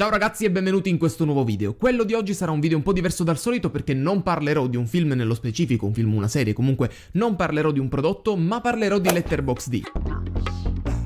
Ciao ragazzi e benvenuti in questo nuovo video. Quello di oggi sarà un video un po' diverso dal solito perché non parlerò di un film nello specifico, un film, una serie, comunque non parlerò di un prodotto, ma parlerò di Letterboxd.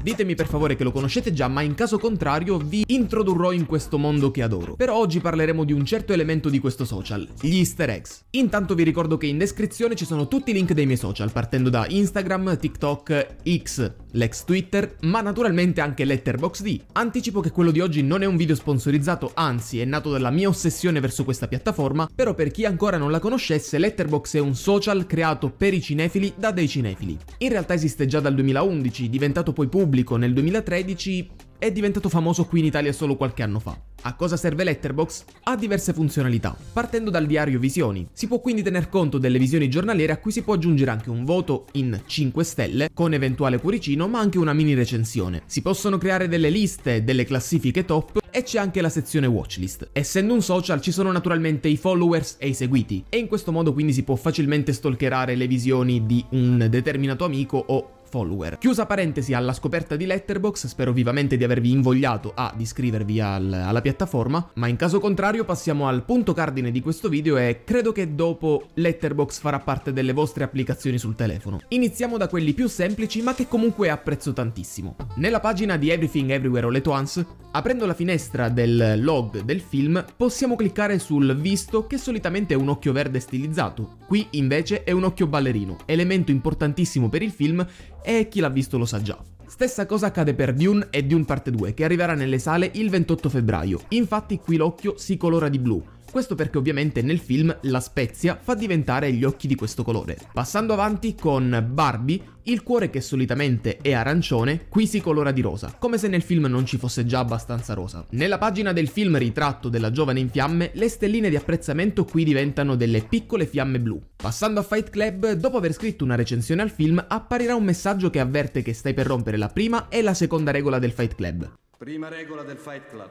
Ditemi per favore che lo conoscete già, ma in caso contrario vi introdurrò in questo mondo che adoro. Però oggi parleremo di un certo elemento di questo social, gli easter eggs. Intanto vi ricordo che in descrizione ci sono tutti i link dei miei social, partendo da Instagram, TikTok, X, l'ex Twitter, ma naturalmente anche Letterboxd. Anticipo che quello di oggi non è un video sponsorizzato, anzi è nato dalla mia ossessione verso questa piattaforma, però per chi ancora non la conoscesse, Letterboxd è un social creato per i cinefili da dei cinefili. In realtà esiste già dal 2011, diventato poi pubblico pubblico nel 2013 è diventato famoso qui in Italia solo qualche anno fa. A cosa serve Letterbox? Ha diverse funzionalità, partendo dal diario visioni. Si può quindi tener conto delle visioni giornaliere a cui si può aggiungere anche un voto in 5 stelle, con eventuale cuoricino, ma anche una mini recensione. Si possono creare delle liste, delle classifiche top e c'è anche la sezione watchlist. Essendo un social ci sono naturalmente i followers e i seguiti, e in questo modo quindi si può facilmente stalkerare le visioni di un determinato amico o follower. Chiusa parentesi alla scoperta di Letterbox, spero vivamente di avervi invogliato ad iscrivervi al, alla piattaforma, ma in caso contrario passiamo al punto cardine di questo video e credo che dopo Letterbox farà parte delle vostre applicazioni sul telefono. Iniziamo da quelli più semplici ma che comunque apprezzo tantissimo. Nella pagina di Everything Everywhere All At Once, aprendo la finestra del log del film, possiamo cliccare sul visto che solitamente è un occhio verde stilizzato, qui invece è un occhio ballerino, elemento importantissimo per il film e chi l'ha visto lo sa già. Stessa cosa accade per Dune e Dune Parte 2, che arriverà nelle sale il 28 febbraio. Infatti qui l'occhio si colora di blu, questo perché ovviamente nel film la spezia fa diventare gli occhi di questo colore. Passando avanti con Barbie, il cuore che solitamente è arancione, qui si colora di rosa, come se nel film non ci fosse già abbastanza rosa. Nella pagina del film ritratto della giovane in fiamme, le stelline di apprezzamento qui diventano delle piccole fiamme blu. Passando a Fight Club, dopo aver scritto una recensione al film, apparirà un messaggio che avverte che stai per rompere la prima e la seconda regola del Fight Club. Prima regola del Fight Club.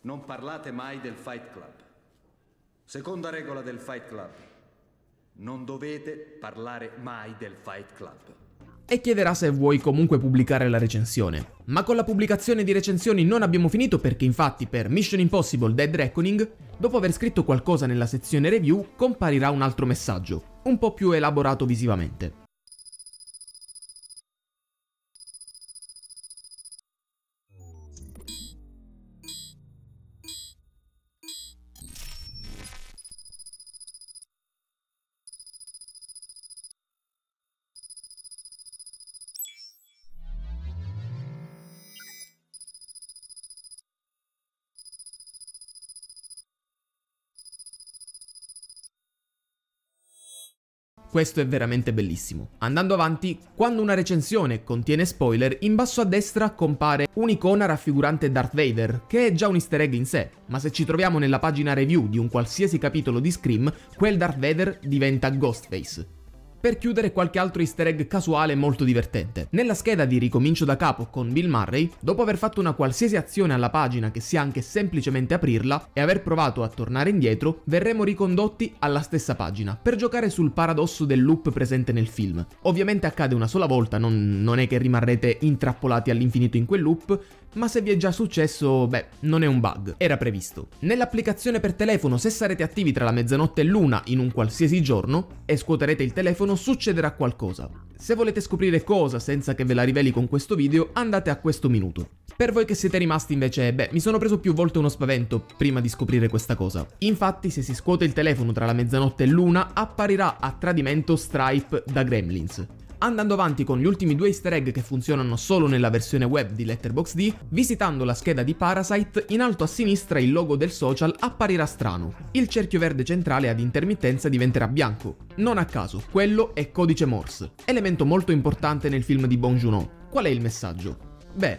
Non parlate mai del Fight Club. Seconda regola del Fight Club. Non dovete parlare mai del Fight Club. E chiederà se vuoi comunque pubblicare la recensione. Ma con la pubblicazione di recensioni non abbiamo finito perché infatti per Mission Impossible Dead Reckoning, dopo aver scritto qualcosa nella sezione review, comparirà un altro messaggio, un po' più elaborato visivamente. Questo è veramente bellissimo. Andando avanti, quando una recensione contiene spoiler, in basso a destra compare un'icona raffigurante Darth Vader, che è già un easter egg in sé, ma se ci troviamo nella pagina review di un qualsiasi capitolo di Scream, quel Darth Vader diventa Ghostface per chiudere qualche altro easter egg casuale molto divertente. Nella scheda di Ricomincio da capo con Bill Murray, dopo aver fatto una qualsiasi azione alla pagina che sia anche semplicemente aprirla e aver provato a tornare indietro, verremo ricondotti alla stessa pagina, per giocare sul paradosso del loop presente nel film. Ovviamente accade una sola volta, non, non è che rimarrete intrappolati all'infinito in quel loop, ma se vi è già successo, beh, non è un bug, era previsto. Nell'applicazione per telefono, se sarete attivi tra la mezzanotte e l'una in un qualsiasi giorno e scuoterete il telefono, succederà qualcosa. Se volete scoprire cosa senza che ve la riveli con questo video, andate a questo minuto. Per voi che siete rimasti invece, beh, mi sono preso più volte uno spavento prima di scoprire questa cosa. Infatti, se si scuote il telefono tra la mezzanotte e l'una, apparirà a tradimento Stripe da Gremlins. Andando avanti con gli ultimi due easter egg che funzionano solo nella versione web di Letterboxd, visitando la scheda di Parasite, in alto a sinistra il logo del social apparirà strano. Il cerchio verde centrale ad intermittenza diventerà bianco. Non a caso, quello è codice Morse, elemento molto importante nel film di Bong Joon-ho. Qual è il messaggio? Beh,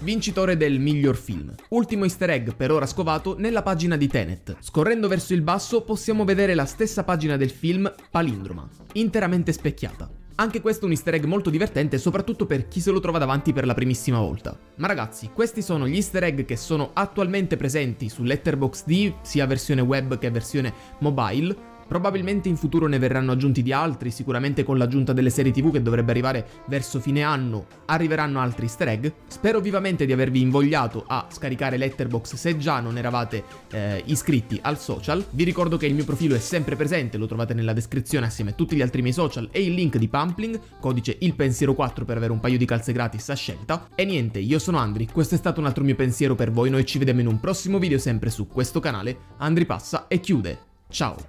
vincitore del miglior film. Ultimo easter egg per ora scovato nella pagina di Tenet. Scorrendo verso il basso possiamo vedere la stessa pagina del film palindroma, interamente specchiata. Anche questo è un easter egg molto divertente, soprattutto per chi se lo trova davanti per la primissima volta. Ma ragazzi, questi sono gli easter egg che sono attualmente presenti su Letterboxd, sia versione web che versione mobile, Probabilmente in futuro ne verranno aggiunti di altri, sicuramente con l'aggiunta delle serie TV che dovrebbe arrivare verso fine anno arriveranno altri easter egg. Spero vivamente di avervi invogliato a scaricare Letterbox se già non eravate eh, iscritti al social. Vi ricordo che il mio profilo è sempre presente, lo trovate nella descrizione assieme a tutti gli altri miei social e il link di Pumpling, codice il pensiero 4 per avere un paio di calze gratis a scelta. E niente, io sono Andri, questo è stato un altro mio pensiero per voi, noi ci vediamo in un prossimo video sempre su questo canale. Andri passa e chiude. Ciao!